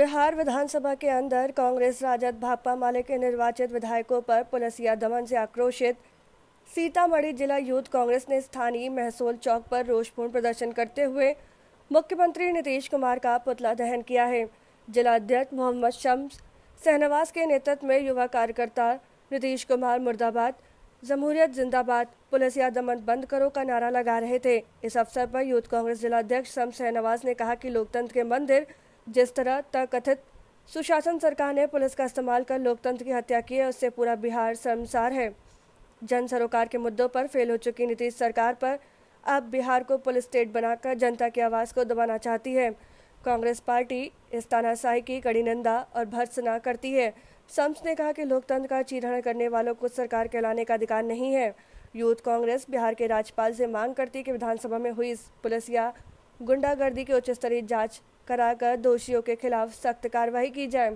बिहार विधानसभा के अंदर कांग्रेस राजद भाकपा माले के निर्वाचित विधायकों पर पुलिसिया दमन से आक्रोशित सीतामढ़ी जिला यूथ कांग्रेस ने स्थानीय महसूल चौक पर रोषपूर्ण प्रदर्शन करते हुए मुख्यमंत्री नीतीश कुमार का पुतला दहन किया है। जिला अध्यक्ष मोहम्मद शम्स सहनवाज के नेतृत्व में युवा कार्यकर्ता नीतीश कुमार मुर्दाबाद, जमहूरियत जिंदाबाद पुलिसिया दमन बंद करो का नारा लगा रहे थे। इस अवसर पर यूथ कांग्रेस जिला अध्यक्ष शम्स सहनवाज ने कहा कि लोकतंत्र के मंदिर जिस तरह तकथित सुशासन सरकार ने पुलिस का इस्तेमाल कर लोकतंत्र की हत्या की है, उससे पूरा बिहार शर्मसार है। जन सरोकार के मुद्दों पर फेल हो चुकी नीतीश सरकार पर अब बिहार को पुलिस स्टेट बनाकर जनता की आवाज़ को दबाना चाहती है। कांग्रेस पार्टी इस तानाशाही की कड़ी निंदा और भर्त्सना करती है। सम्स ने कहा कि लोकतंत्र का चीरहरण करने वालों को सरकार कहलाने का अधिकार नहीं है। यूथ कांग्रेस बिहार के राज्यपाल से मांग करती कि विधानसभा में हुई पुलिस या गुंडागर्दी की उच्च स्तरीय जाँच कराकर दोषियों के खिलाफ सख्त कार्रवाई की जाए।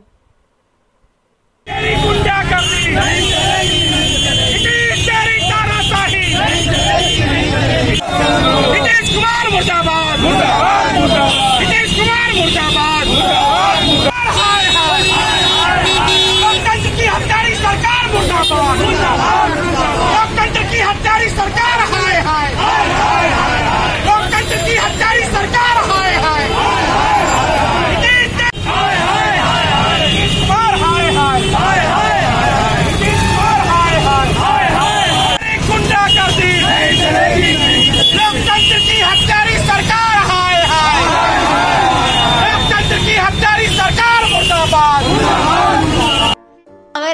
कुमार मुर्दाबाद मुर्दाबाद मुर्दाबाद नीतीश कुमार मुर्दाबाद लोकतंत्र की हत्यारी सरकार मुर्दाबाद लोकतंत्र की हत्यारी सरकार हाय हाय लोकतंत्र की हत्यारी सरकार हाय हाय नीतीश कुमार हाय हाय नीतीश कुमार हाय हाय गुंडा कर दी लोकतंत्र की हत्यारी सरकार हाय हाय लोकतंत्र की हत्यारी सरकार मुर्दाबाद अगर